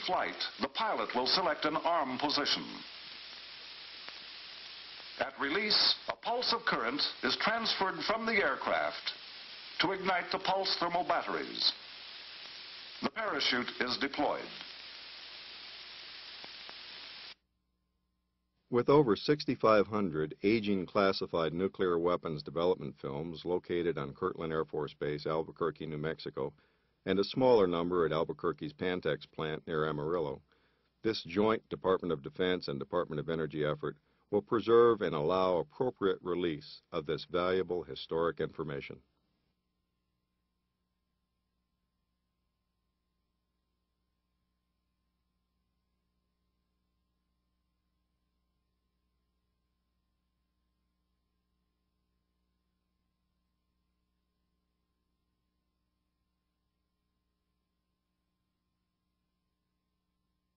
Flight, the pilot will select an arm position. At release, a pulse of current is transferred from the aircraft to ignite the pulse thermal batteries. The parachute is deployed. With over 6,500 aging classified nuclear weapons development films located on Kirtland Air Force Base, Albuquerque, New Mexico, and a smaller number at Albuquerque's Pantex plant near Amarillo, this joint Department of Defense and Department of Energy effort will preserve and allow appropriate release of this valuable historic information.